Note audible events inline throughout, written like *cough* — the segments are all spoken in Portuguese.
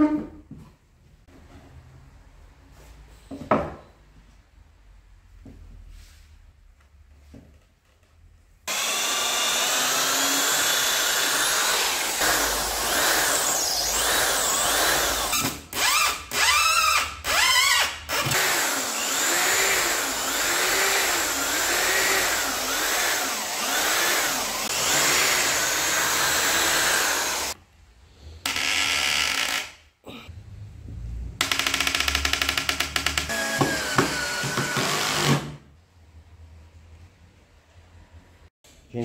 Mm-hmm. *laughs*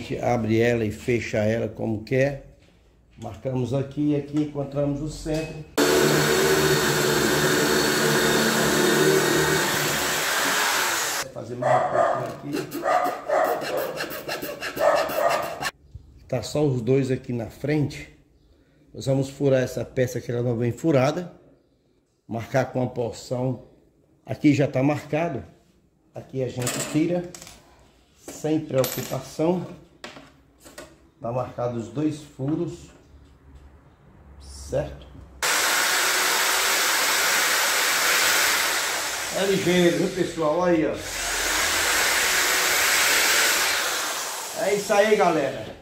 gente abre ela e fecha ela como quer. Marcamos aqui e aqui encontramos o centro. Fazer mais um pouquinho aqui. Tá só os dois aqui na frente. Nós vamos furar essa peça que ela não vem furada. Marcar com a porção. Aqui já está marcado. Aqui a gente tira sem preocupação. Tá marcado os dois furos, certo? É ligeiro, viu pessoal? Olha aí, ó. É isso aí, galera.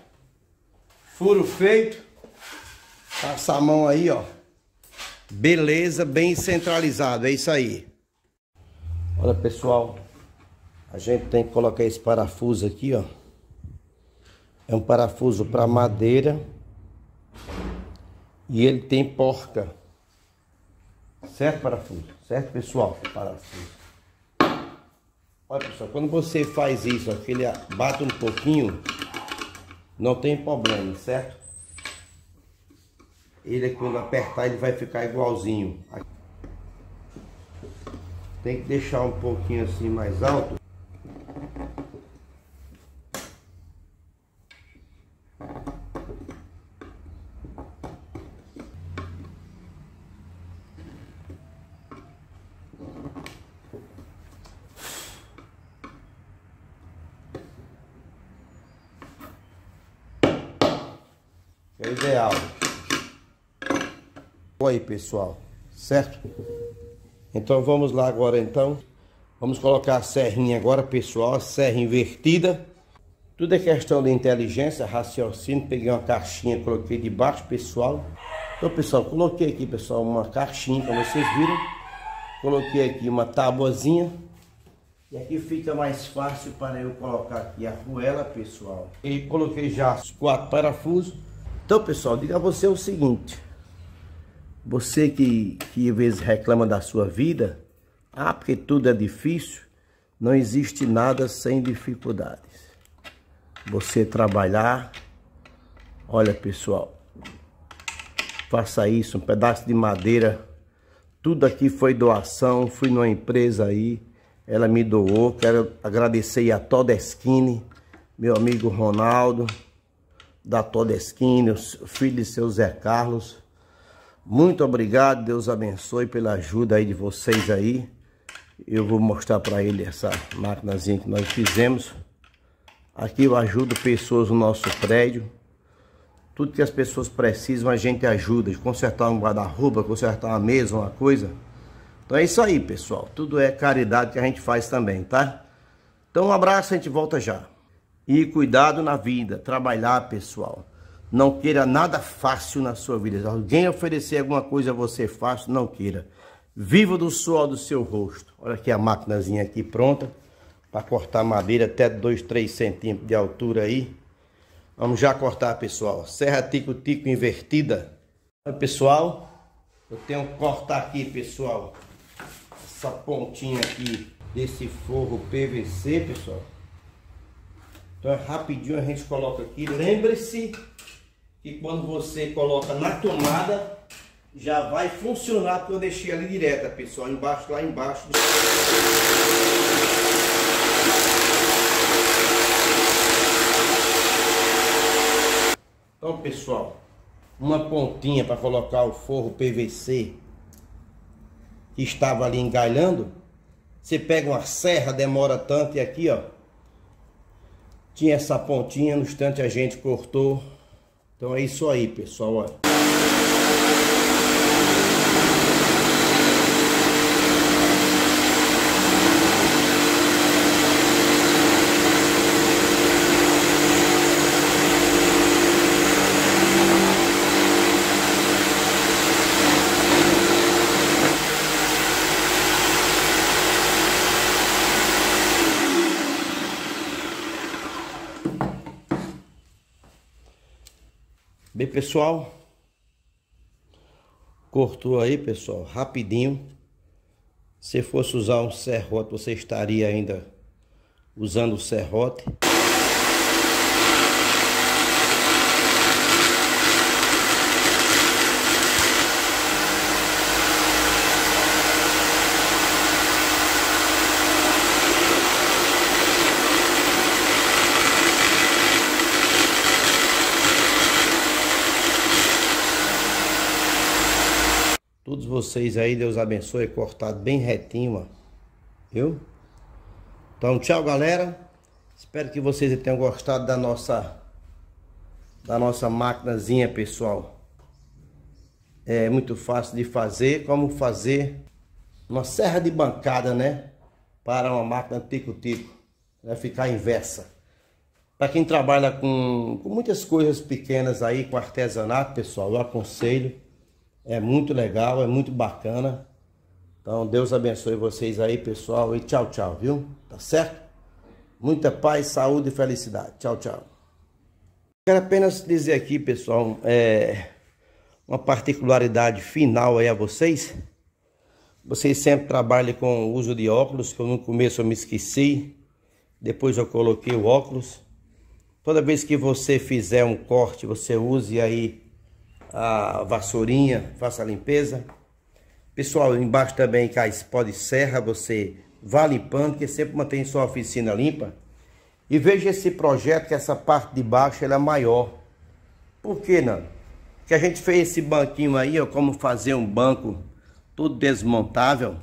Furo feito. Passa a mão aí, ó. Beleza, bem centralizado. É isso aí. Olha, pessoal. A gente tem que colocar esse parafuso aqui, ó. É um parafuso para madeira. E ele tem porca. Certo, parafuso? Certo, pessoal? Parafuso. Olha, pessoal, quando você faz isso, ó, que ele bate um pouquinho, não tem problema, certo? Ele, quando apertar, ele vai ficar igualzinho. Tem que deixar um pouquinho assim mais alto. Ideal. Oi, pessoal, certo? Então vamos lá agora então. Vamos colocar a serrinha agora, pessoal, a serra invertida. Tudo é questão de inteligência, raciocínio. Peguei uma caixinha, coloquei debaixo, pessoal. Então, pessoal, coloquei aqui, pessoal, uma caixinha, como vocês viram. Coloquei aqui uma tabuazinha. E aqui fica mais fácil para eu colocar aqui a arruela, pessoal. E coloquei já os quatro parafusos. Então, pessoal, diga a você o seguinte. Você que, que às vezes reclama da sua vida, ah, porque tudo é difícil, não existe nada sem dificuldades. Você trabalhar, olha pessoal, faça isso, um pedaço de madeira, tudo aqui foi doação, fui numa empresa aí, ela me doou, quero agradecer a Todeskine, meu amigo Ronaldo, da Todeskine, o filho de seu Zé Carlos. Muito obrigado, Deus abençoe pela ajuda aí de vocês aí. Eu vou mostrar para ele essa maquinazinha que nós fizemos. Aqui eu ajudo pessoas no nosso prédio. Tudo que as pessoas precisam a gente ajuda. De consertar um guarda-roupa, consertar uma mesa, uma coisa. Então é isso aí, pessoal. Tudo é caridade que a gente faz também, tá? Então um abraço, a gente volta já. E cuidado na vida, trabalhar, pessoal. Não queira nada fácil na sua vida. Se alguém oferecer alguma coisa a você fácil, não queira. Viva do suor do seu rosto. Olha aqui a maquinazinha aqui pronta. Para cortar madeira até 2, 3 centímetros de altura aí. Vamos já cortar, pessoal. Serra tico-tico invertida. Pessoal. Eu tenho que cortar aqui, pessoal. Essa pontinha aqui desse forro PVC, pessoal. Então é rapidinho a gente coloca aqui. Lembre-se que quando você coloca na tomada, já vai funcionar, porque eu deixei ali direta, pessoal, embaixo, lá embaixo. Então, pessoal, uma pontinha para colocar o forro PVC que estava ali engalhando. Você pega uma serra, demora tanto, e aqui, ó, tinha essa pontinha, no instante a gente cortou. Então é isso aí, pessoal, olha. Pessoal. Cortou aí, pessoal, rapidinho. Se fosse usar um serrote, você estaria ainda usando o serrote. Todos vocês aí, Deus abençoe, cortado bem retinho, ó. Viu? Então, tchau, galera. Espero que vocês tenham gostado da nossa da nossa máquinazinha, pessoal. É muito fácil de fazer, como fazer uma serra de bancada, né? Para uma máquina tico-tico. Vai ficar inversa. Para quem trabalha com, com muitas coisas pequenas aí, com artesanato, pessoal, eu aconselho é muito legal, é muito bacana. Então, Deus abençoe vocês aí, pessoal. E tchau, tchau, viu? Tá certo? Muita paz, saúde e felicidade. Tchau, tchau. Quero apenas dizer aqui, pessoal, é, uma particularidade final aí a vocês. Vocês sempre trabalham com o uso de óculos, que no começo eu me esqueci. Depois eu coloquei o óculos. Toda vez que você fizer um corte, você use aí a vassourinha, faça a limpeza. Pessoal, embaixo também cai pó de serra, você vá limpando, que sempre mantém sua oficina limpa. E veja esse projeto, que essa parte de baixo ela é maior. Por que não? Que a gente fez esse banquinho aí, ó, como fazer um banco todo desmontável.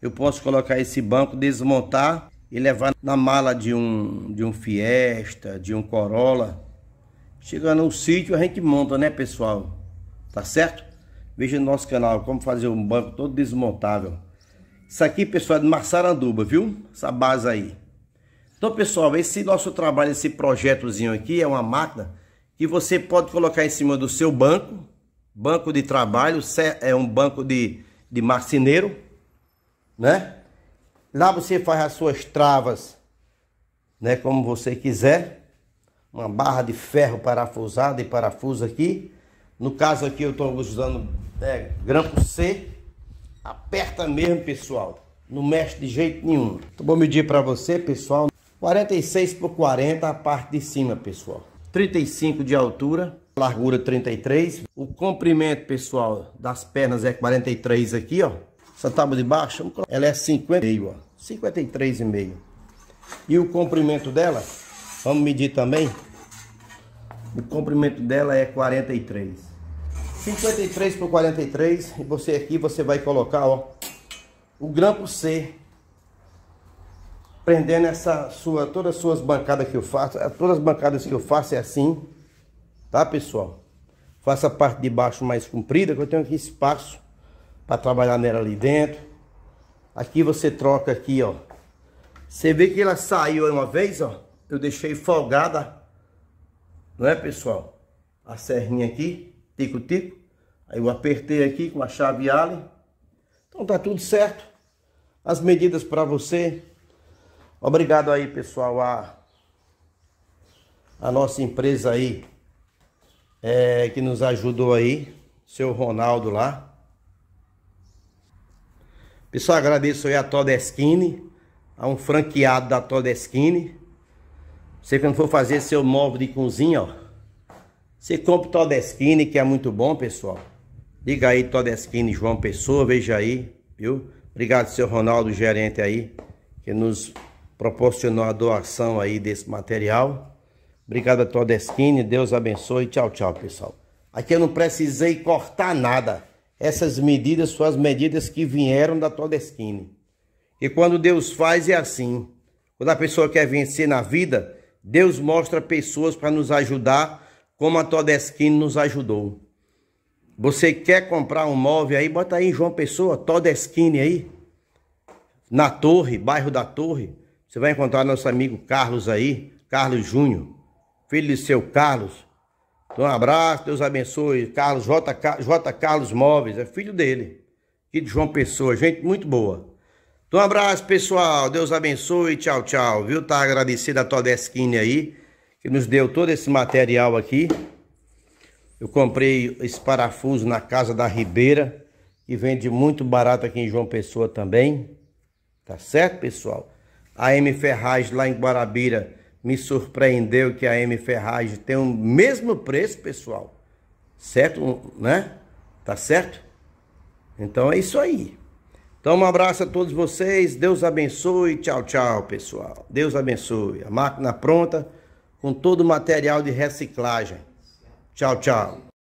Eu posso colocar esse banco, desmontar e levar na mala de um, de um Fiesta, de um Corolla. Chegando no sítio a gente monta, né, pessoal? Tá certo? Veja no nosso canal como fazer um banco todo desmontável. Isso aqui, pessoal, é de Massaranduba, viu? Essa base aí. Então, pessoal, esse nosso trabalho, esse projetozinho aqui é uma máquina que você pode colocar em cima do seu banco, banco de trabalho, é um banco de, de marceneiro, né? Lá você faz as suas travas, né, como você quiser. Uma barra de ferro parafusada e parafuso aqui. No caso aqui eu estou usando é, grampo C. Aperta mesmo, pessoal. Não mexe de jeito nenhum. Então vou medir para você, pessoal. 46 por 40 a parte de cima, pessoal. 35 de altura, largura 33. O comprimento, pessoal, das pernas é 43 aqui, ó. Essa tábua de baixo, ela é 50,5, ó. 53,5. E o comprimento dela, vamos medir também. O comprimento dela é 43. 53 por 43 e você aqui você vai colocar ó o grampo C prendendo essa sua todas as suas bancadas que eu faço é, todas as bancadas que eu faço é assim tá pessoal? Faça a parte de baixo mais comprida que eu tenho aqui espaço para trabalhar nela ali dentro. Aqui você troca aqui ó. Você vê que ela saiu uma vez ó. Eu deixei folgada não é pessoal? A serrinha aqui tico-tico. Aí eu apertei aqui com a chave Allen. Então tá tudo certo. As medidas para você. Obrigado aí, pessoal, a, a nossa empresa aí é, que nos ajudou aí, seu Ronaldo lá. Pessoal, agradeço aí a Todeskine, a um franqueado da Todeskine. Você quando for fazer seu móvel de cozinha, ó, você compra o Todeskine, que é muito bom, pessoal. Liga aí, Todeskine João Pessoa, veja aí, viu? Obrigado, seu Ronaldo, gerente aí, que nos proporcionou a doação aí desse material. Obrigado a Todeskine, Deus abençoe. Tchau, tchau, pessoal. Aqui eu não precisei cortar nada. Essas medidas são as medidas que vieram da Todeskine. E quando Deus faz é assim. Quando a pessoa quer vencer na vida, Deus mostra pessoas para nos ajudar como a Todeskine nos ajudou. Você quer comprar um móvel aí, bota aí João Pessoa, Todeskine aí. Na Torre, bairro da Torre. Você vai encontrar nosso amigo Carlos aí, Carlos Júnior, filho de seu Carlos. Então, um abraço, Deus abençoe. Carlos, J. J. Carlos Móveis, é filho dele. Aqui de João Pessoa, gente muito boa. Então, um abraço, pessoal. Deus abençoe. Tchau, tchau. Viu? Tá agradecido a Todeskine aí que nos deu todo esse material aqui. Eu comprei esse parafuso na casa da Ribeira, que vende muito barato aqui em João Pessoa também. Tá certo, pessoal? A M Ferragem lá em Guarabira me surpreendeu que a M Ferragem tem o mesmo preço, pessoal. Certo, né? Tá certo? Então é isso aí. Então um abraço a todos vocês. Deus abençoe. Tchau, tchau, pessoal. Deus abençoe. A máquina pronta com todo o material de reciclagem. Tchau, tchau.